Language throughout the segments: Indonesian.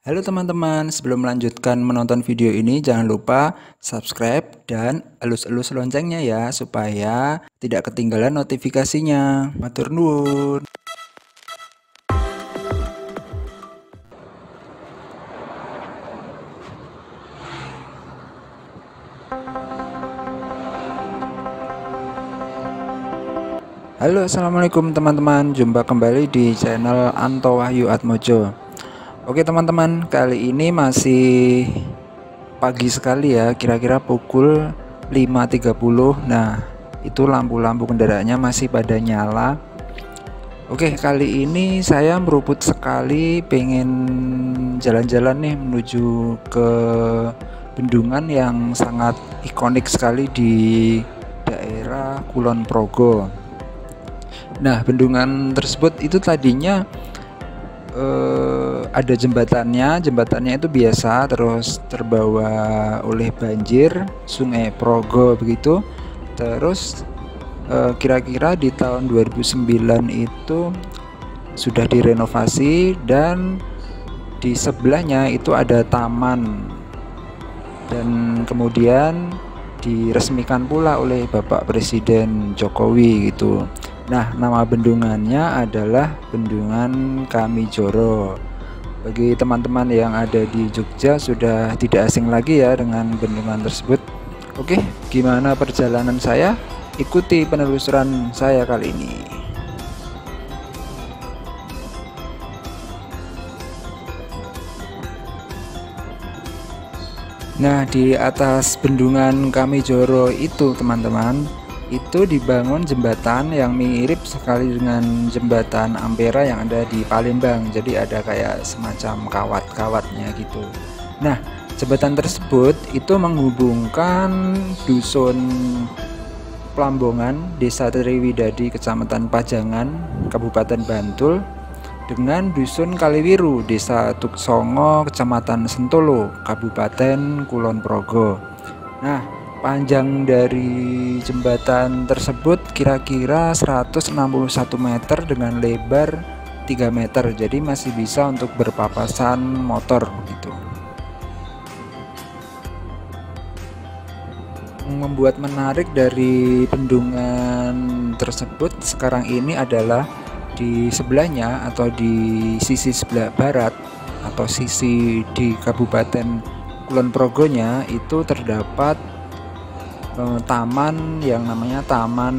Halo teman-teman, sebelum melanjutkan menonton video ini jangan lupa subscribe dan elus-elus loncengnya ya supaya tidak ketinggalan notifikasinya. Matur nuwun. Halo assalamualaikum teman-teman Jumpa kembali di channel Anto Wahyu Atmojo Oke teman-teman kali ini masih pagi sekali ya Kira-kira pukul 5.30 Nah itu lampu-lampu kendaraannya masih pada nyala. Oke kali ini saya meruput sekali pengen jalan-jalan nih menuju ke bendungan yang sangat ikonik sekali di daerah Kulon Progo. Nah, bendungan tersebut itu tadinya eh, ada jembatannya, jembatannya itu biasa terus terbawa oleh banjir Sungai Progo begitu. Terus eh, kira-kira di tahun 2009 itu sudah direnovasi dan di sebelahnya itu ada taman dan kemudian diresmikan pula oleh Bapak Presiden Jokowi gitu. Nah, nama bendungannya adalah Bendungan Kamijoro. Bagi teman-teman yang ada di Jogja sudah tidak asing lagi ya dengan bendungan tersebut. Oke, gimana perjalanan saya? Ikuti penelusuran saya kali ini. Nah, di atas bendungan Kamijoro itu, teman-teman, itu dibangun jembatan yang mirip sekali dengan jembatan Ampera yang ada di Palembang. Jadi ada kayak semacam kawat-kawatnya gitu. Nah jembatan tersebut itu menghubungkan dusun Plambongan Desa Triwidadi Kecamatan Pajangan Kabupaten Bantul dengan dusun Kaliwiru Desa Tuksongo Kecamatan Sentolo Kabupaten Kulon Progo nah Panjang dari jembatan tersebut kira-kira 161 meter dengan lebar 3 meter. Jadi masih bisa untuk berpapasan motor gitu. Membuat menarik dari bendungan tersebut sekarang ini adalah di sebelahnya atau di sisi sebelah barat atau sisi di Kabupaten Kulon Progonya itu terdapat uh, taman yang namanya Taman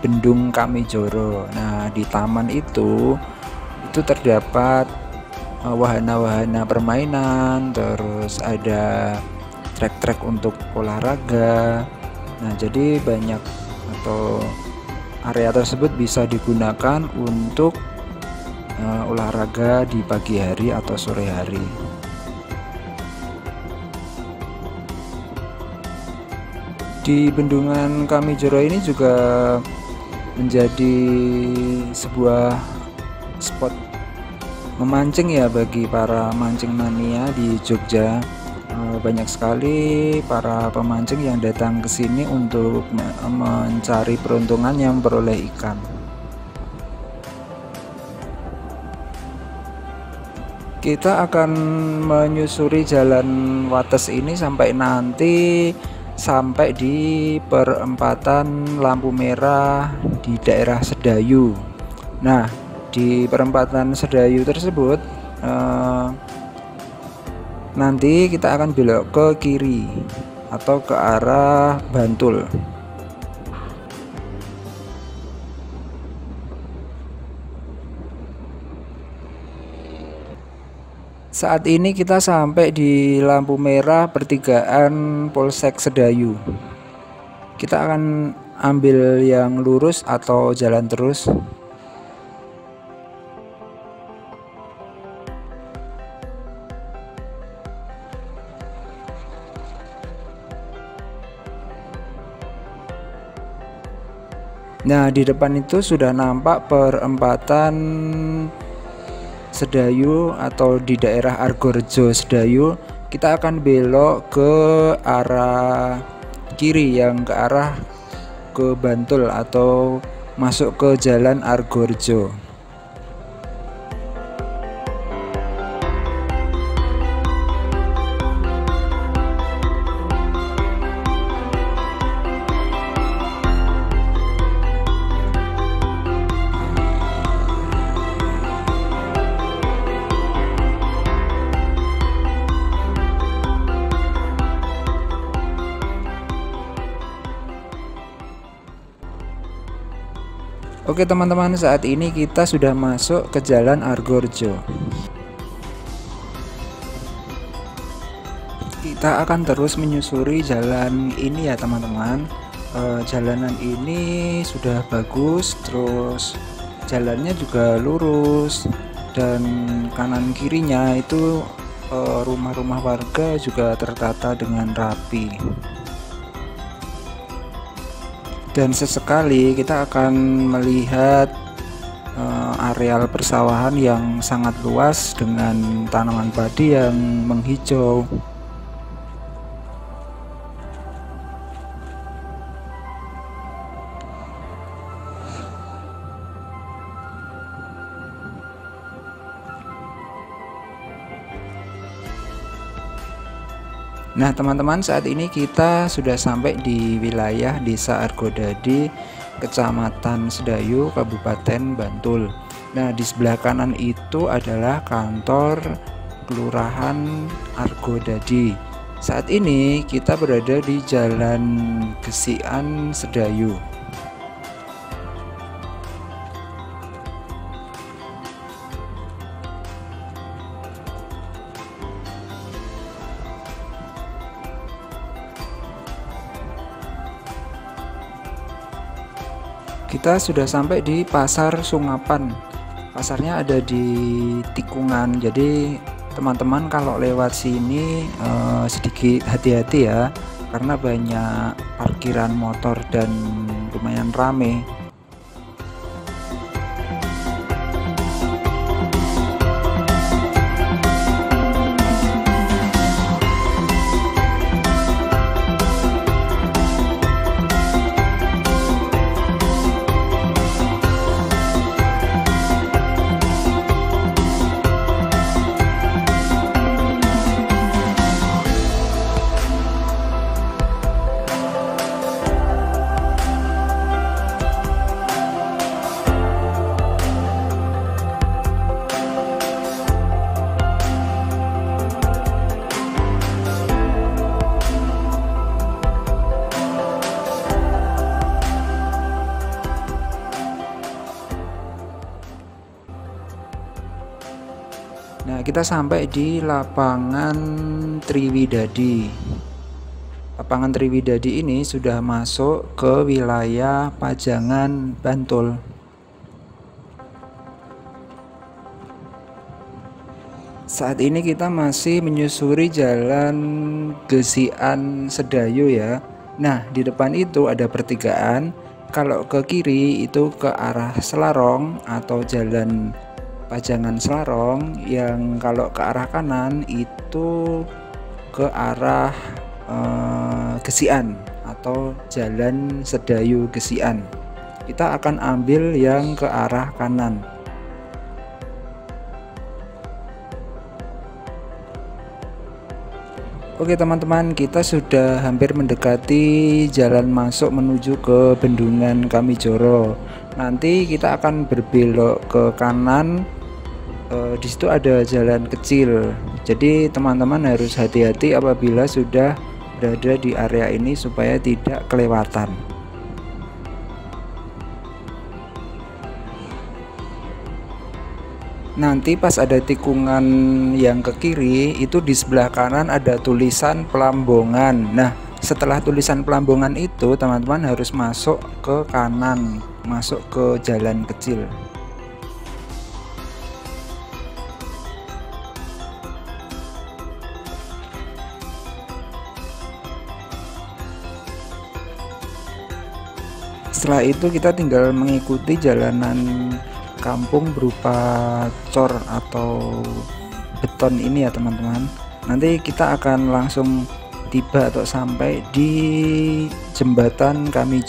Bendung Kamijoro. Nah, di taman itu itu terdapat eh, wahana-wahana permainan, terus ada trek-trek untuk olahraga. Nah, jadi banyak atau area tersebut bisa digunakan untuk uh, olahraga di pagi hari atau sore hari. Di bendungan Kamijoro ini juga menjadi sebuah spot memancing ya bagi para mancing mania di Jogja. Eh, banyak sekali para pemancing yang datang ke sini untuk mencari peruntungan yang memperoleh ikan. Kita akan menyusuri jalan Wates ini sampai nanti sampai di perempatan lampu merah di daerah Sedayu. Nah, di perempatan Sedayu tersebut eh, nanti kita akan belok ke kiri atau ke arah Bantul. Saat ini kita sampai di lampu merah pertigaan Polsek Sedayu. Kita akan ambil yang lurus atau jalan terus. Nah, di depan itu sudah nampak perempatan Sedayu atau di daerah Argorejo Sedayu kita akan belok ke arah kiri yang ke arah ke Bantul atau masuk ke jalan Argorejo Oke teman-teman saat ini kita sudah masuk ke jalan Argorjo. Kita akan terus menyusuri jalan ini ya teman-teman. E, Jalanan ini sudah bagus terus jalannya juga lurus dan kanan kirinya itu eh, rumah-rumah warga juga tertata dengan rapi dan sesekali kita akan melihat uh, areal persawahan yang sangat luas dengan tanaman padi yang menghijau Nah teman-teman saat ini kita sudah sampai di wilayah desa Argodadi Kecamatan Sedayu Kabupaten Bantul. Nah di sebelah kanan itu adalah kantor Kelurahan Argodadi. Saat ini kita berada di Jalan Gesian Sedayu kita sudah sampai di pasar Sungapan. Pasarnya ada di tikungan. Jadi teman-teman kalau lewat sini eh, sedikit hati-hati ya karena banyak parkiran motor dan lumayan rame Nah, kita sampai di lapangan Triwidadi. Lapangan Triwidadi ini sudah masuk ke wilayah Pajangan, Bantul. Saat ini kita masih menyusuri jalan Gesian Sedayu ya. Nah, di depan itu ada pertigaan. Kalau ke kiri itu ke arah Selarong atau jalan pajangan Selarong yang kalau ke arah kanan itu ke arah eh, Gesian atau Jalan Sedayu Gesian. Kita akan ambil yang ke arah kanan. Oke teman-teman kita sudah hampir mendekati jalan masuk menuju ke Bendungan Kamijoro nanti kita akan berbelok ke kanan uh, di situ ada jalan kecil. Jadi teman-teman harus hati-hati apabila sudah berada di area ini supaya tidak kelewatan. Nanti pas ada tikungan yang ke kiri itu di sebelah kanan ada tulisan Pelambongan. Nah, setelah tulisan Pelambongan itu teman-teman harus masuk ke kanan, masuk ke jalan kecil. Setelah itu kita tinggal mengikuti jalanan kampung berupa cor atau beton ini ya teman-teman. Nanti kita akan langsung tiba atau sampai di jembatan kami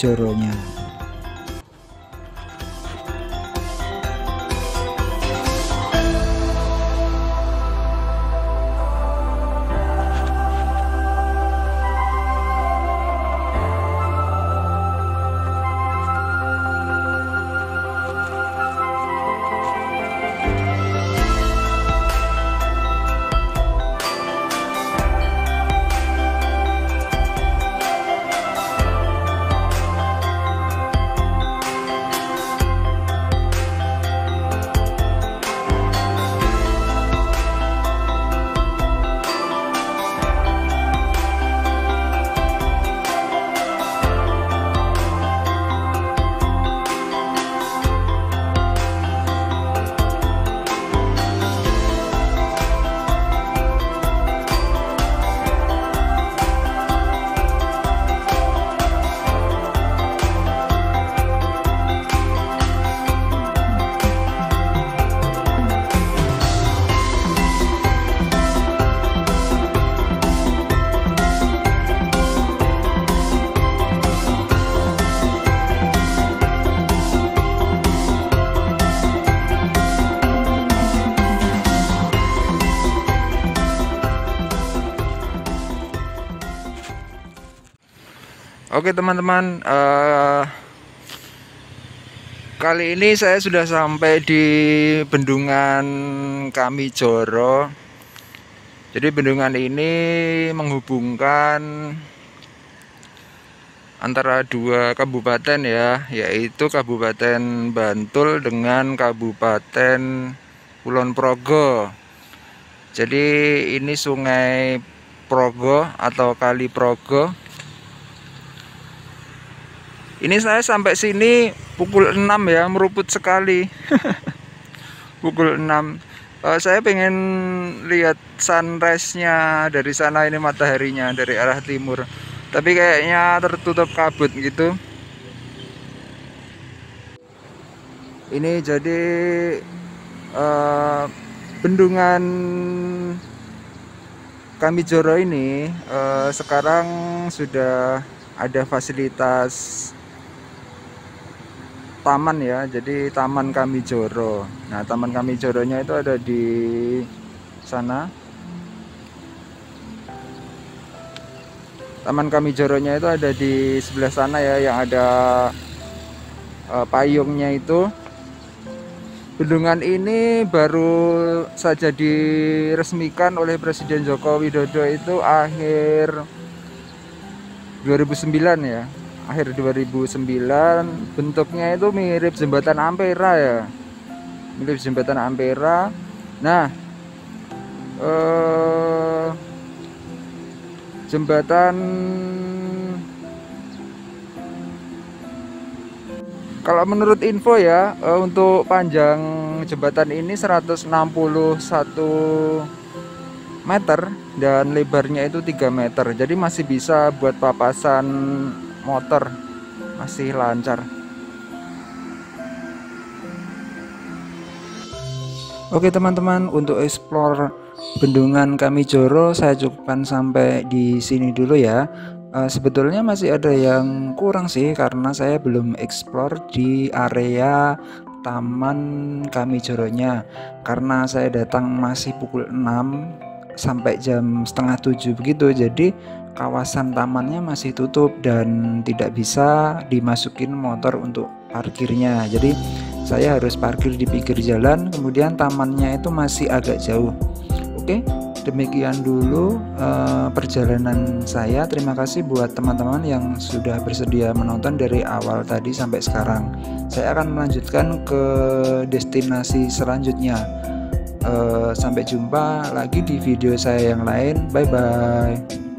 Oke teman-teman, uh, kali ini saya sudah sampai di Bendungan Kami Joro. Jadi bendungan ini menghubungkan antara dua kabupaten ya, yaitu Kabupaten Bantul dengan Kabupaten Kulon Progo. Jadi ini Sungai Progo atau Kali Progo ini saya sampai sini pukul 6 ya meruput sekali. Pukul 6 uh, eh, saya pengen lihat sunrise nya dari sana ini mataharinya dari arah timur. Tapi kayaknya tertutup kabut gitu. Ini jadi uh, bendungan kami Joro ini uh, sekarang sudah ada fasilitas taman ya jadi taman kami Joro nah taman kami Joronya itu ada di sana. Taman kami Joronya itu ada di sebelah sana ya yang ada uh, payungnya itu. Bendungan ini baru saja diresmikan oleh Presiden Joko Widodo itu akhir 2009 ya akhir 2009 bentuknya itu mirip jembatan Ampera ya. Mirip jembatan Ampera. Nah eh, jembatan kalau menurut info ya eh, untuk panjang jembatan ini 161 meter dan lebarnya itu 3 meter. Jadi masih bisa buat papasan motor. Masih lancar. Oke teman-teman untuk explore bendungan kami Joro saya cukupkan sampai di sini dulu ya. Uh, sebetulnya masih ada yang kurang sih karena saya belum explore di area taman kami Joronya karena saya datang masih pukul 6 sampai jam setengah 7 begitu jadi kawasan tamannya masih tutup dan tidak bisa dimasukin motor untuk parkirnya. Jadi saya harus parkir di pinggir jalan kemudian tamannya itu masih agak jauh. Oke demikian dulu uh, perjalanan saya. Terima kasih buat teman-teman yang sudah bersedia menonton dari awal tadi sampai sekarang. Saya akan melanjutkan ke destinasi selanjutnya. Uh, sampai jumpa lagi di video saya yang lain. Bye bye